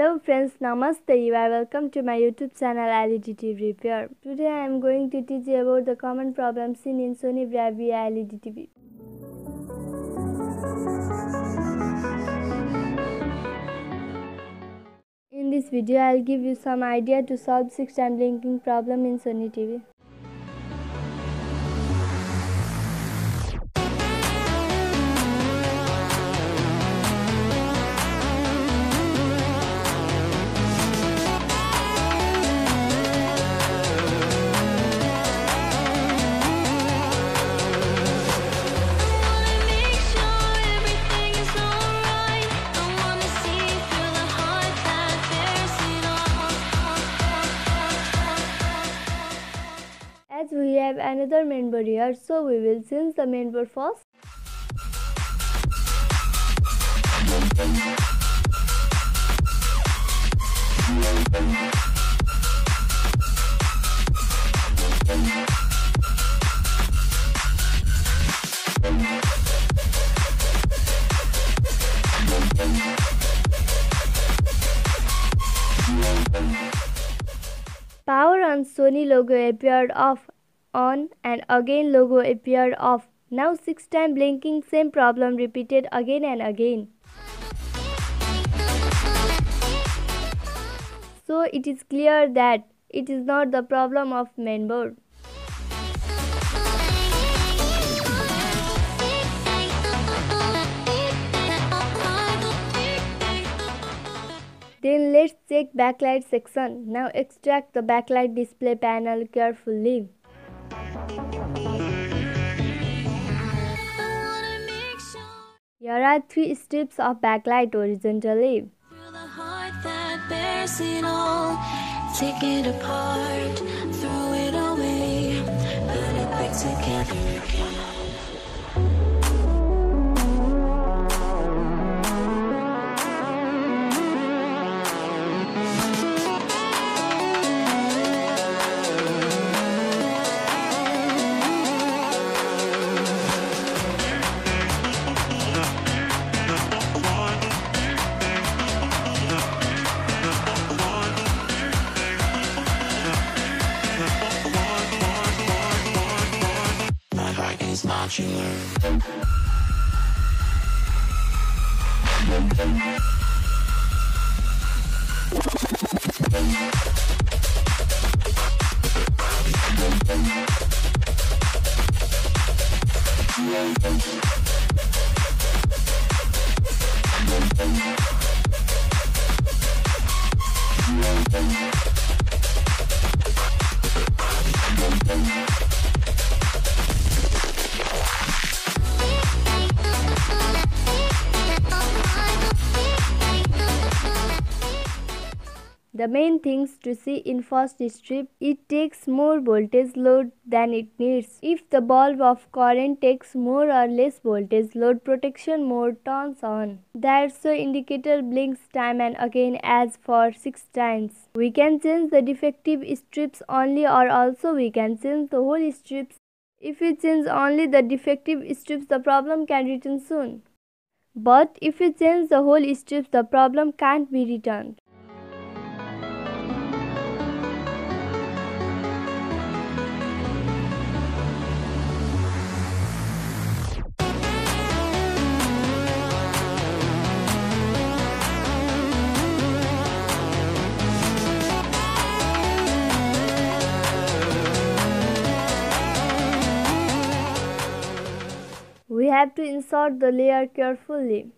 Hello friends, Namaste. You are welcome to my YouTube channel LED Repair. Today I am going to teach you about the common problems seen in Sony Bravia LED TV. In this video, I'll give you some idea to solve 6 time blinking problem in Sony TV. Another member here, so we will change the member first. Power on Sony logo appeared off on and again logo appeared off. Now 6 time blinking same problem repeated again and again. So it is clear that it is not the problem of mainboard. Then let's check backlight section. Now extract the backlight display panel carefully. Here are three strips of backlight horizontally. Take it apart, is modular. The main things to see in first strip, it takes more voltage load than it needs. If the bulb of current takes more or less voltage load, protection mode turns on. That's the indicator blinks time and again as for 6 times. We can change the defective strips only or also we can change the whole strips. If we change only the defective strips, the problem can return soon. But if we change the whole strips, the problem can't be returned. Have to insert the layer carefully.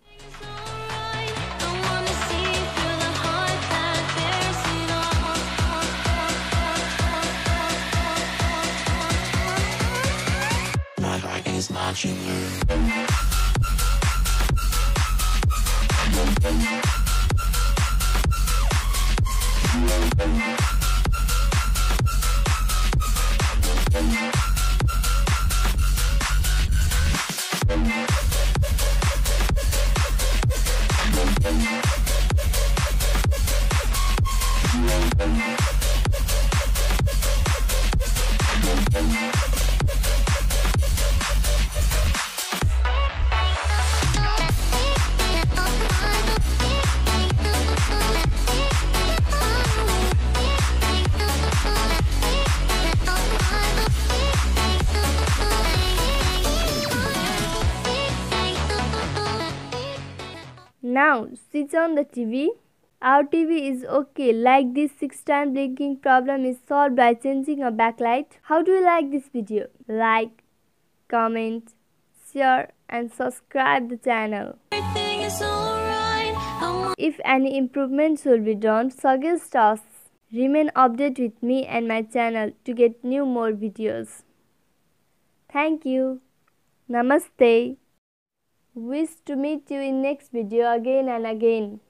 My. Now, switch on the TV our TV is okay like this 6 time blinking problem is solved by changing a backlight. How do you like this video? Like, comment, share and subscribe the channel. If any improvement will be done, suggest us. Remain updated with me and my channel to get new more videos. Thank you. Namaste. Wish to meet you in next video again and again.